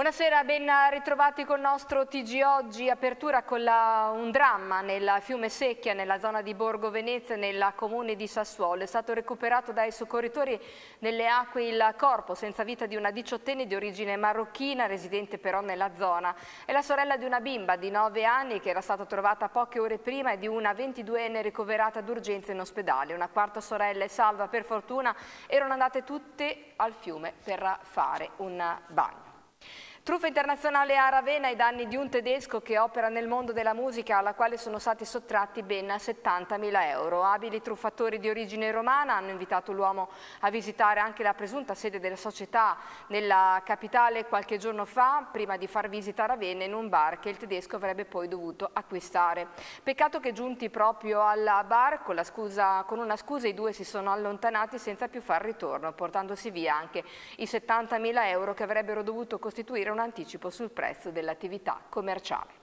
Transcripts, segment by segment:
Buonasera, ben ritrovati col nostro TG Oggi, apertura con la, un dramma nel fiume Secchia, nella zona di Borgo Venezia, nel comune di Sassuolo. È stato recuperato dai soccorritori nelle acque il corpo senza vita di una diciottenne di origine marocchina, residente però nella zona. È la sorella di una bimba di 9 anni che era stata trovata poche ore prima e di una 22enne ricoverata d'urgenza in ospedale. Una quarta sorella e salva per fortuna erano andate tutte al fiume per fare un bagno. Truffa internazionale a Ravenna ai danni di un tedesco che opera nel mondo della musica alla quale sono stati sottratti ben 70.000 euro. Abili truffatori di origine romana hanno invitato l'uomo a visitare anche la presunta sede della società nella capitale qualche giorno fa prima di far visita a Ravenna in un bar che il tedesco avrebbe poi dovuto acquistare. Peccato che giunti proprio al bar con, scusa, con una scusa i due si sono allontanati senza più far ritorno portandosi via anche i 70.000 euro che avrebbero dovuto costituire un anticipo sul prezzo dell'attività commerciale.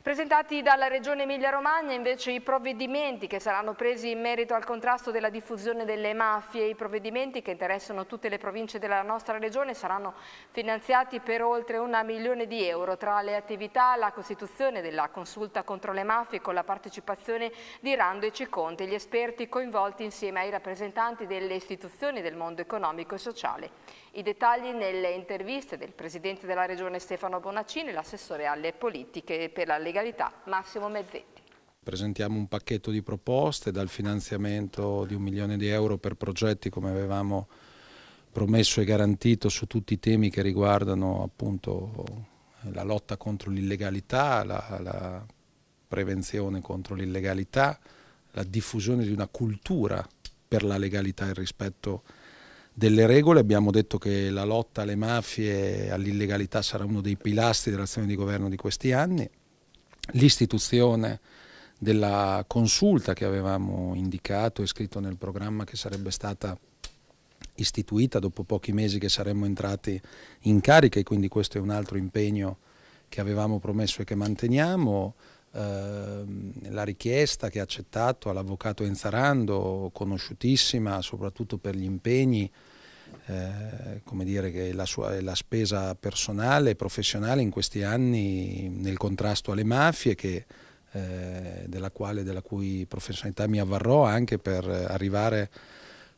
Presentati dalla Regione Emilia-Romagna invece i provvedimenti che saranno presi in merito al contrasto della diffusione delle mafie, i provvedimenti che interessano tutte le province della nostra Regione saranno finanziati per oltre un milione di euro. Tra le attività la costituzione della consulta contro le mafie con la partecipazione di Rando e Ciconte, gli esperti coinvolti insieme ai rappresentanti delle istituzioni del mondo economico e sociale. I dettagli nelle interviste del Presidente della Regione Stefano Bonaccini e l'assessore alle politiche per la legalità Massimo Mezzetti. Presentiamo un pacchetto di proposte dal finanziamento di un milione di euro per progetti come avevamo promesso e garantito su tutti i temi che riguardano appunto la lotta contro l'illegalità, la, la prevenzione contro l'illegalità, la diffusione di una cultura per la legalità e il rispetto delle regole. Abbiamo detto che la lotta alle mafie e all'illegalità sarà uno dei pilastri dell'azione di governo di questi anni l'istituzione della consulta che avevamo indicato e scritto nel programma che sarebbe stata istituita dopo pochi mesi che saremmo entrati in carica e quindi questo è un altro impegno che avevamo promesso e che manteniamo. Eh, la richiesta che ha accettato all'avvocato Enzarando, conosciutissima soprattutto per gli impegni eh, come dire che la, sua, la spesa personale e professionale in questi anni nel contrasto alle mafie che, eh, della, quale, della cui professionalità mi avvarrò anche per arrivare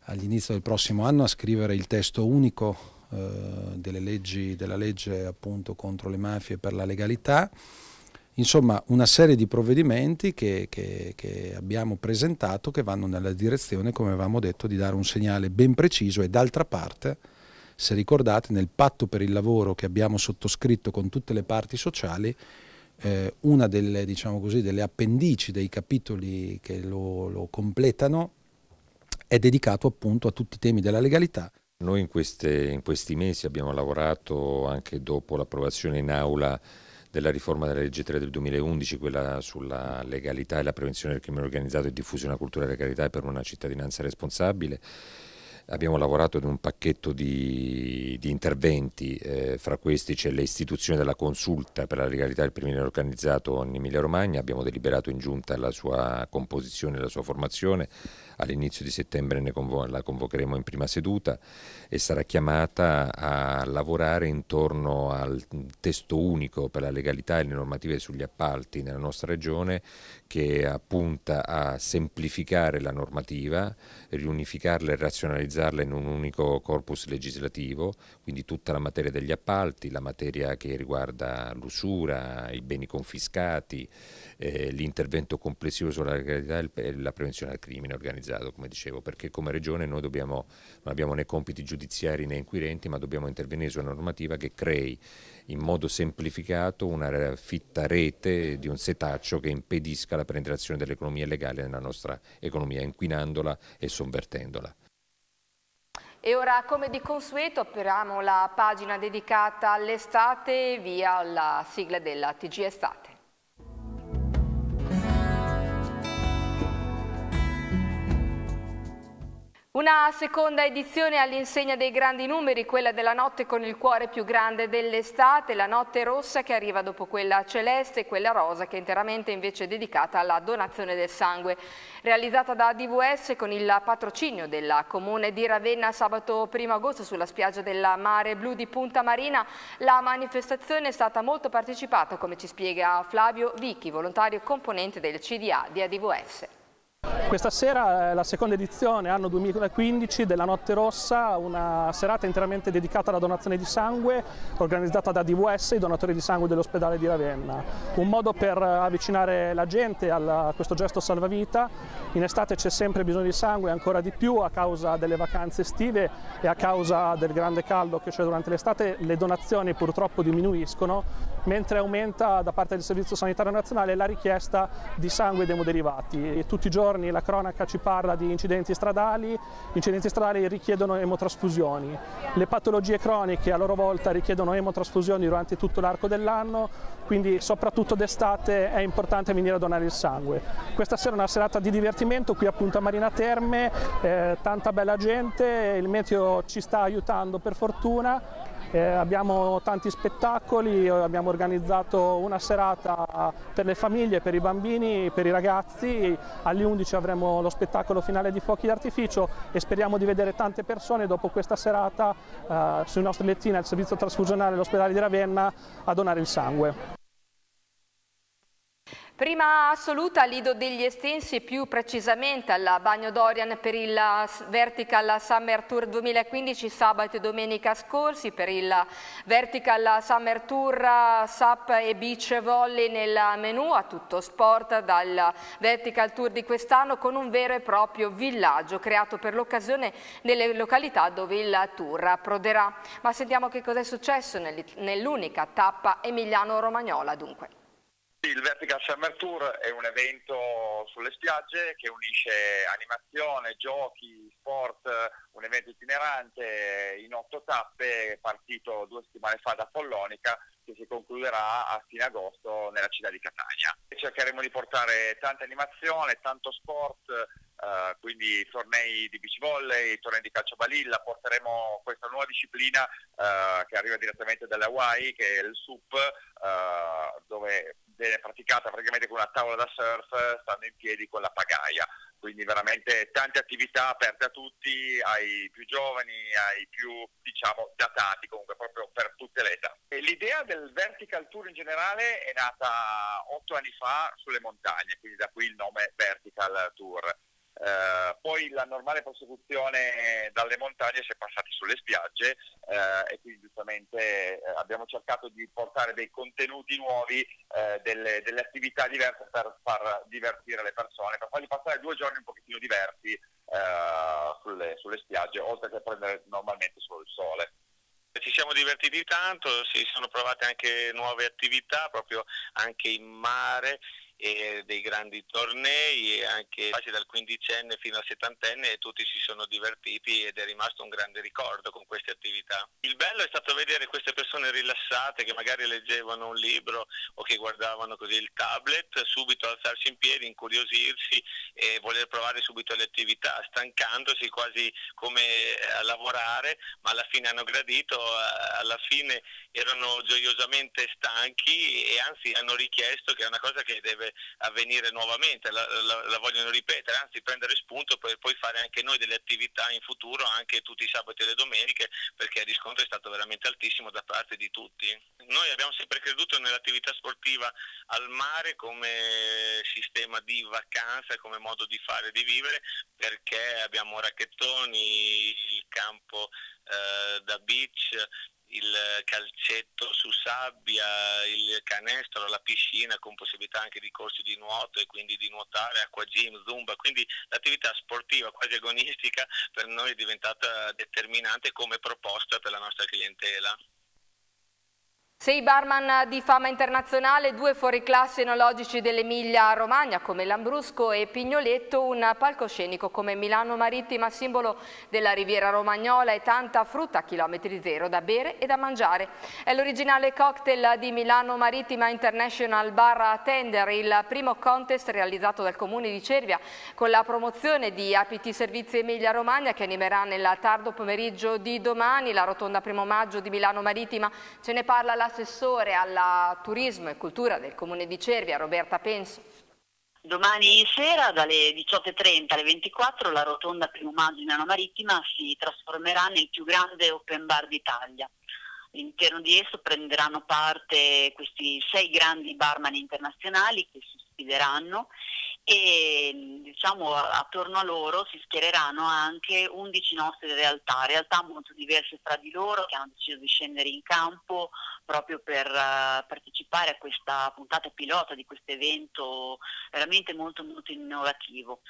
all'inizio del prossimo anno a scrivere il testo unico eh, leggi, della legge appunto contro le mafie per la legalità Insomma, una serie di provvedimenti che, che, che, abbiamo presentato che vanno nella direzione, come avevamo detto, di dare un segnale ben preciso e d'altra parte, se ricordate, nel patto per il lavoro che abbiamo sottoscritto con tutte le parti sociali, eh, una delle, diciamo così, delle, appendici dei capitoli che lo, lo completano è dedicato appunto a tutti i temi della legalità. Noi in, queste, in questi mesi abbiamo lavorato anche dopo l'approvazione in aula della riforma della legge 3 del 2011, quella sulla legalità e la prevenzione del crimine organizzato e diffusione della cultura della legalità e per una cittadinanza responsabile. Abbiamo lavorato ad un pacchetto di, di interventi, eh, fra questi c'è l'istituzione della consulta per la legalità del crimine organizzato in Emilia Romagna, abbiamo deliberato in giunta la sua composizione e la sua formazione, all'inizio di settembre convo la convocheremo in prima seduta e sarà chiamata a lavorare intorno al testo unico per la legalità e le normative sugli appalti nella nostra regione che appunta a semplificare la normativa, riunificarla e razionalizzarla in un unico corpus legislativo, quindi tutta la materia degli appalti, la materia che riguarda l'usura, i beni confiscati, eh, l'intervento complessivo sulla legalità e la prevenzione del crimine organizzato, come dicevo, perché come Regione noi dobbiamo, non abbiamo né compiti giudiziari né inquirenti, ma dobbiamo intervenire su una normativa che crei in modo semplificato una fitta rete di un setaccio che impedisca la penetrazione dell'economia illegale nella nostra economia, inquinandola e sovvertendola. E ora, come di consueto, apriamo la pagina dedicata all'estate via la sigla della TG Estate. Una seconda edizione all'insegna dei grandi numeri, quella della notte con il cuore più grande dell'estate, la notte rossa che arriva dopo quella celeste e quella rosa che è interamente invece dedicata alla donazione del sangue. Realizzata da DVS con il patrocinio del comune di Ravenna sabato 1 agosto sulla spiaggia del Mare Blu di Punta Marina, la manifestazione è stata molto partecipata come ci spiega Flavio Vicchi, volontario componente del CDA di ADVS. Questa sera è la seconda edizione, anno 2015, della Notte Rossa, una serata interamente dedicata alla donazione di sangue organizzata da DVS, i donatori di sangue dell'ospedale di Ravenna. Un modo per avvicinare la gente a questo gesto salvavita. In estate c'è sempre bisogno di sangue, ancora di più a causa delle vacanze estive e a causa del grande caldo che c'è durante l'estate le donazioni purtroppo diminuiscono, mentre aumenta da parte del Servizio Sanitario Nazionale la richiesta di sangue ed emoderivati. E tutti i giorni la cronaca ci parla di incidenti stradali, gli incidenti stradali richiedono emotrasfusioni, le patologie croniche a loro volta richiedono emotrasfusioni durante tutto l'arco dell'anno, quindi soprattutto d'estate è importante venire a donare il sangue. Questa sera è una serata di divertimento qui a Punta Marina Terme, eh, tanta bella gente, il meteo ci sta aiutando per fortuna eh, abbiamo tanti spettacoli, abbiamo organizzato una serata per le famiglie, per i bambini, per i ragazzi, alle 11 avremo lo spettacolo finale di fuochi d'artificio e speriamo di vedere tante persone dopo questa serata eh, sui nostri lettini al servizio trasfusionale dell'ospedale di Ravenna a donare il sangue. Prima assoluta Lido degli Estensi e più precisamente al Bagno Dorian per il Vertical Summer Tour 2015 sabato e domenica scorsi, per il Vertical Summer Tour SAP e Beach Volley nel menu a tutto sport dal Vertical Tour di quest'anno con un vero e proprio villaggio creato per l'occasione nelle località dove il tour approderà. Ma sentiamo che cosa è successo nell'unica tappa Emiliano-Romagnola dunque. Il Vertical Summer Tour è un evento sulle spiagge che unisce animazione, giochi, sport, un evento itinerante in otto tappe partito due settimane fa da Follonica che si concluderà a fine agosto nella città di Catania. Cercheremo di portare tanta animazione, tanto sport, uh, quindi tornei di beach volley, tornei di calcio balilla, porteremo questa nuova disciplina uh, che arriva direttamente dalle Hawaii che è il SUP uh, viene praticata praticamente con una tavola da surf stando in piedi con la pagaia quindi veramente tante attività aperte a tutti, ai più giovani, ai più diciamo datati, comunque proprio per tutte le età. E l'idea del Vertical Tour in generale è nata otto anni fa sulle montagne, quindi da qui il nome Vertical Tour. Eh, poi la normale prosecuzione dalle montagne si è passati sulle spiagge eh, e quindi giustamente eh, abbiamo cercato di portare dei contenuti nuovi, eh, delle, delle, attività diverse per far divertire le persone, per fargli passare due giorni un pochettino diversi eh, sulle, sulle spiagge, oltre che prendere normalmente solo il sole. Ci siamo divertiti tanto, si sono provate anche nuove attività, proprio anche in mare e dei grandi tornei e anche quasi dal quindicenne fino al settantenne tutti si sono divertiti ed è rimasto un grande ricordo con queste attività. Il bello è stato vedere queste persone rilassate che magari leggevano un libro o che guardavano così il tablet, subito alzarsi in piedi, incuriosirsi e voler provare subito le attività, stancandosi quasi come a lavorare, ma alla fine hanno gradito, alla fine erano gioiosamente stanchi e anzi hanno richiesto che è una cosa che deve avvenire nuovamente, la, la, la vogliono ripetere, anzi prendere spunto per poi fare anche noi delle attività in futuro, anche tutti i sabati e le domeniche, perché il riscontro è stato veramente altissimo da parte di tutti. Noi abbiamo sempre creduto nell'attività sportiva al mare come sistema di vacanza, come modo di fare e di vivere, perché abbiamo racchettoni, il campo eh, da beach, il calcetto su sabbia, il canestro, la piscina con possibilità anche di corsi di nuoto e quindi di nuotare, acqua gym, zumba, quindi l'attività sportiva quasi agonistica per noi è diventata determinante come proposta per la nostra clientela. Sei barman di fama internazionale, due fuoriclasse enologici dell'Emilia Romagna come Lambrusco e Pignoletto, un palcoscenico come Milano Marittima, simbolo della Riviera Romagnola e tanta frutta a chilometri zero da bere e da mangiare. È l'originale cocktail di Milano Marittima International Bar Tender, il primo contest realizzato dal Comune di Cervia con la promozione di APT Servizi Emilia Romagna che animerà nel tardo pomeriggio di domani la rotonda primo maggio di Milano Marittima. Ce ne parla la assessore alla turismo e cultura del Comune di Cervia, Roberta Penso. Domani sera dalle 18.30 alle 24 la rotonda Primo Maggio in Marittima si trasformerà nel più grande open bar d'Italia. All'interno di esso prenderanno parte questi sei grandi barman internazionali che si sfideranno e diciamo attorno a loro si schiereranno anche 11 nostre realtà, realtà molto diverse fra di loro che hanno deciso di scendere in campo proprio per uh, partecipare a questa puntata pilota di questo evento veramente molto molto innovativo.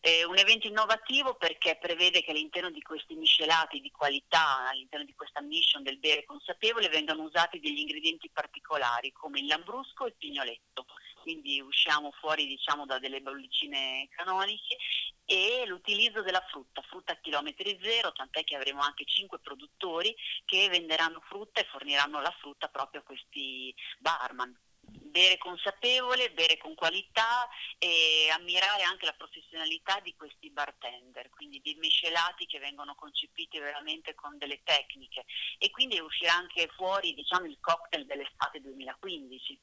È un evento innovativo perché prevede che all'interno di questi miscelati di qualità, all'interno di questa mission del bere consapevole, vengano usati degli ingredienti particolari come il lambrusco e il pignoletto quindi usciamo fuori diciamo, da delle bollicine canoniche e l'utilizzo della frutta, frutta a chilometri zero, tant'è che avremo anche cinque produttori che venderanno frutta e forniranno la frutta proprio a questi barman. Bere consapevole, bere con qualità e ammirare anche la professionalità di questi bartender, quindi dei miscelati che vengono concepiti veramente con delle tecniche e quindi uscirà anche fuori diciamo, il cocktail dell'estate 2015.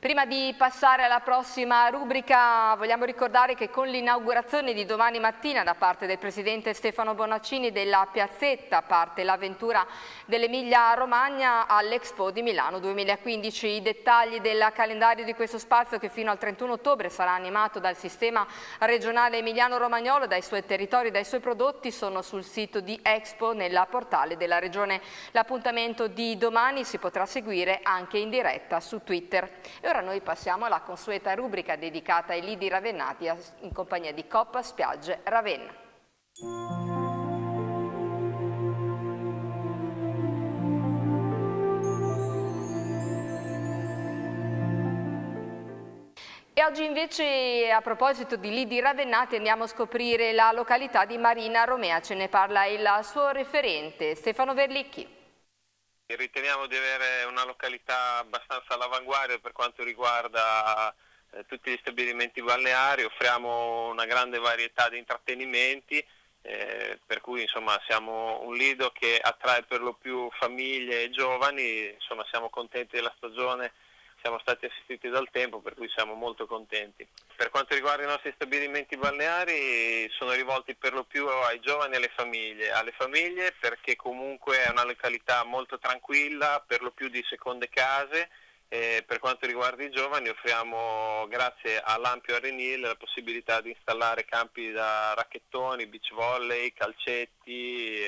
Prima di passare alla prossima rubrica vogliamo ricordare che con l'inaugurazione di domani mattina da parte del Presidente Stefano Bonaccini della Piazzetta parte l'avventura dell'Emilia Romagna all'Expo di Milano 2015. I dettagli del calendario di questo spazio che fino al 31 ottobre sarà animato dal sistema regionale emiliano-romagnolo, dai suoi territori e dai suoi prodotti sono sul sito di Expo nella portale della Regione. L'appuntamento di domani si potrà seguire anche in diretta su Twitter. E ora noi passiamo alla consueta rubrica dedicata ai lidi ravennati in compagnia di Coppa Spiagge Ravenna. E oggi invece a proposito di lidi ravennati andiamo a scoprire la località di Marina Romea, ce ne parla il suo referente Stefano Verlicchi. Riteniamo di avere una località abbastanza all'avanguardia per quanto riguarda eh, tutti gli stabilimenti balneari, offriamo una grande varietà di intrattenimenti, eh, per cui insomma, siamo un lido che attrae per lo più famiglie e giovani, insomma, siamo contenti della stagione siamo stati assistiti dal tempo per cui siamo molto contenti. Per quanto riguarda i nostri stabilimenti balneari sono rivolti per lo più ai giovani e alle famiglie, alle famiglie perché comunque è una località molto tranquilla, per lo più di seconde case. E per quanto riguarda i giovani offriamo grazie all'ampio arenile la possibilità di installare campi da racchettoni, beach volley, calcetti,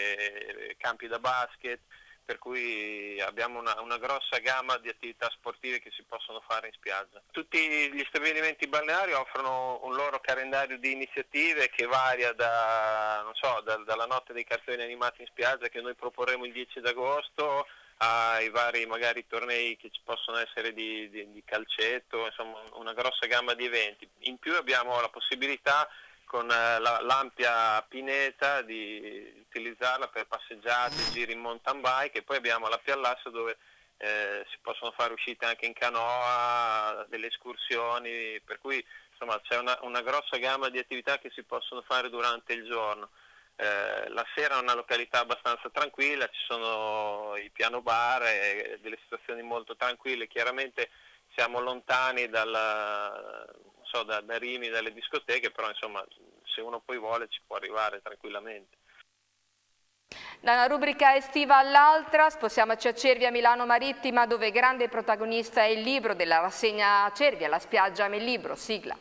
campi da basket per cui abbiamo una, una, grossa gamma di attività sportive che si possono fare in spiaggia. Tutti gli stabilimenti balneari offrono un loro calendario di iniziative che varia da, so, da, dalla notte dei cartoni animati in spiaggia che noi proporremo il 10 agosto ai vari magari tornei che ci possono essere di, di, di calcetto, insomma una grossa gamma di eventi. In più abbiamo la possibilità con eh, l'ampia pineta di utilizzarla per passeggiate, giri in mountain bike e poi abbiamo la Piallassa dove eh, si possono fare uscite anche in canoa, delle escursioni, per cui insomma c'è una, una, grossa gamma di attività che si possono fare durante il giorno. Eh, la sera è una località abbastanza tranquilla, ci sono i piano bar e delle situazioni molto tranquille, chiaramente siamo lontani dal, so, da, da Rimini, dalle discoteche, però insomma se uno poi vuole ci può arrivare tranquillamente. Da una rubrica estiva all'altra spostiamoci a Cervia Milano Marittima dove grande protagonista è il libro della rassegna Cervia, la spiaggia a libro, sigla.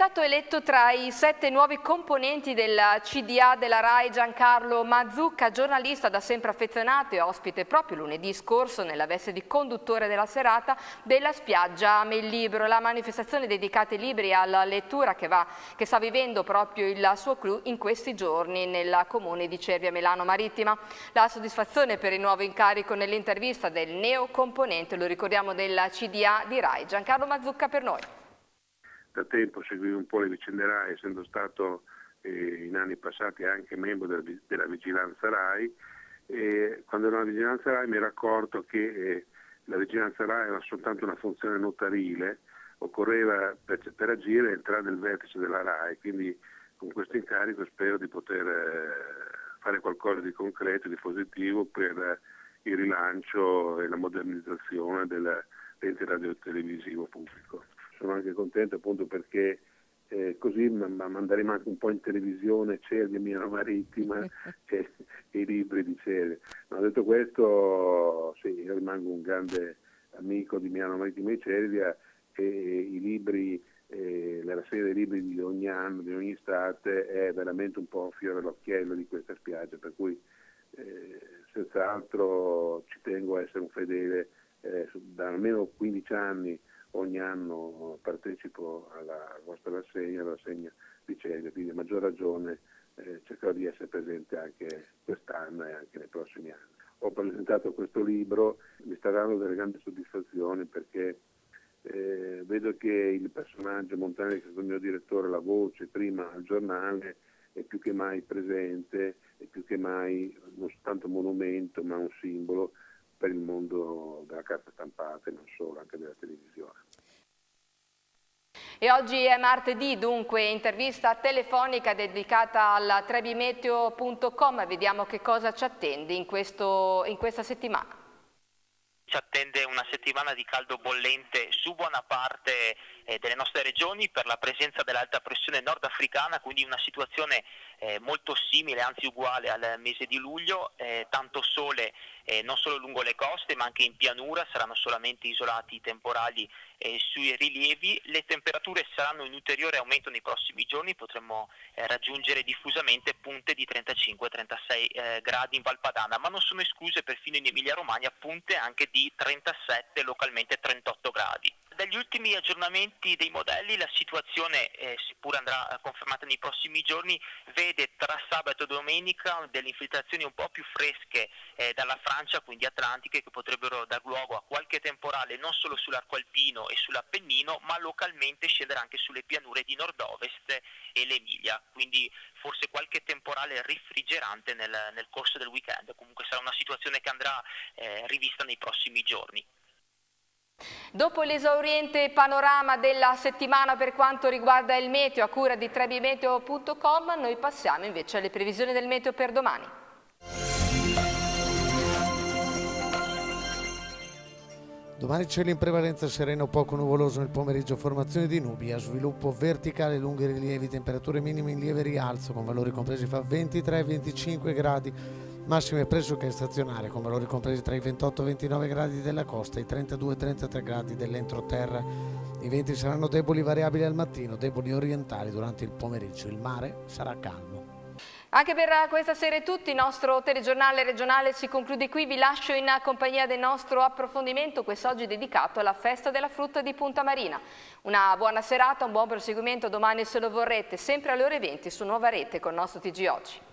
Stato eletto tra i sette nuovi componenti del CDA della RAI Giancarlo Mazzucca, giornalista da sempre affezionato e ospite proprio lunedì scorso nella veste di conduttore della serata della spiaggia Mellibro, la manifestazione dedicata ai libri e alla lettura che, va, che sta vivendo proprio il suo crew in questi giorni nel comune di Cervia Melano Marittima. La soddisfazione per il nuovo incarico nell'intervista del neo componente, lo ricordiamo, del CDA di RAI. Giancarlo Mazzucca per noi da tempo seguivo un po' le vicende RAI, essendo stato eh, in anni passati anche membro della, della vigilanza RAI. E quando ero nella vigilanza RAI mi ero accorto che eh, la vigilanza RAI era soltanto una funzione notarile, occorreva per, per, agire entrare nel vertice della RAI, quindi con questo incarico spero di poter eh, fare qualcosa di concreto, di positivo per il rilancio e la modernizzazione dell'ente radiotelevisivo pubblico sono anche contento appunto perché eh, così manderemo anche un po' in televisione Cervia Milano Marittima e, i libri di Cervia. Ma detto questo, sì, io rimango un grande amico di Milano Marittima e Cervia e, e i libri, eh, la serie dei libri di ogni anno, di ogni estate è veramente un po' un fiore all'occhiello di questa spiaggia, per cui eh, senz'altro ci tengo a essere un fedele eh, da almeno 15 anni ogni anno partecipo alla vostra rassegna, alla rassegna di Celio, quindi a maggior ragione eh, cercherò di essere presente anche quest'anno e anche nei prossimi anni. Ho presentato questo libro, mi sta dando delle grandi soddisfazioni perché eh, vedo che il personaggio Montanelli, che è stato il mio direttore, la voce prima al giornale, è più che mai presente, è più che mai non soltanto monumento ma un simbolo per il mondo della carta stampata e non solo, anche della televisione. E oggi è martedì, dunque intervista telefonica dedicata al trebimeteo.com, vediamo che cosa ci attende in, questo, in questa settimana. Ci attende una settimana di caldo bollente su buona parte eh, delle nostre regioni per la presenza dell'alta pressione nordafricana, quindi una situazione eh, molto simile, anzi uguale al mese di luglio, eh, tanto sole eh, non solo lungo le coste ma anche in pianura, saranno solamente isolati i temporali eh, sui rilievi, le temperature saranno in ulteriore aumento nei prossimi giorni, potremmo eh, raggiungere diffusamente punte di 35-36 gradi in Valpadana, ma non sono escluse perfino in Emilia Romagna punte anche di 37, localmente 38 gradi dagli ultimi aggiornamenti dei modelli la situazione, eh, seppur andrà eh, confermata nei prossimi giorni, vede tra sabato e domenica delle infiltrazioni un po' più fresche eh, dalla Francia, quindi atlantiche, che potrebbero dar luogo a qualche temporale non solo sull'arco alpino e sull'Appennino, ma localmente scendere anche sulle pianure di nord-ovest e l'Emilia. Quindi forse qualche temporale rifrigerante nel, nel corso del weekend. Comunque sarà una situazione che andrà eh, rivista nei prossimi giorni. Dopo l'esauriente panorama della settimana per quanto riguarda il meteo a cura di trebimeteo.com, noi passiamo invece alle previsioni del meteo per domani. Domani cielo in prevalenza sereno poco nuvoloso nel pomeriggio, formazione di nubi, a sviluppo verticale, lunghi rilievi, temperature minime in lieve rialzo con valori compresi fra 23 e 25 gradi massime pressoché stazionarie con valori compresi tra i 28 e i 29 gradi della costa e i 32 e 33 gradi dell'entroterra. I venti saranno deboli variabili al mattino, deboli orientali durante il pomeriggio. Il mare sarà calmo. Anche per questa sera è tutto, il nostro telegiornale regionale si conclude qui, vi lascio in compagnia del nostro approfondimento, quest'oggi dedicato alla festa della frutta di Punta Marina. Una buona serata, un buon proseguimento domani se lo vorrete, sempre alle ore 20 su Nuova Rete con il nostro TG Oggi.